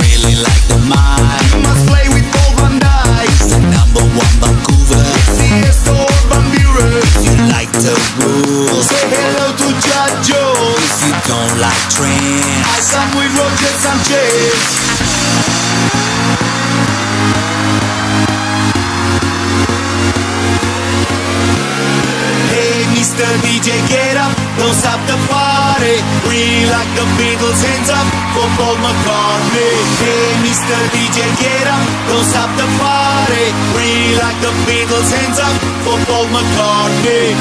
Really like the mind, You must play with Paul Van Dyk. the number one Vancouver. Tiesto or Van Buuren. If you like the rules, Say hello to Judge Jones. if you don't like trends, I sang with Roger Sanchez. Hey, Mr. DJ, like the Beatles, hands up for Paul McCartney. Hey, Mr. DJ, get up, don't stop the party. We like the Beatles, hands up for Paul McCartney.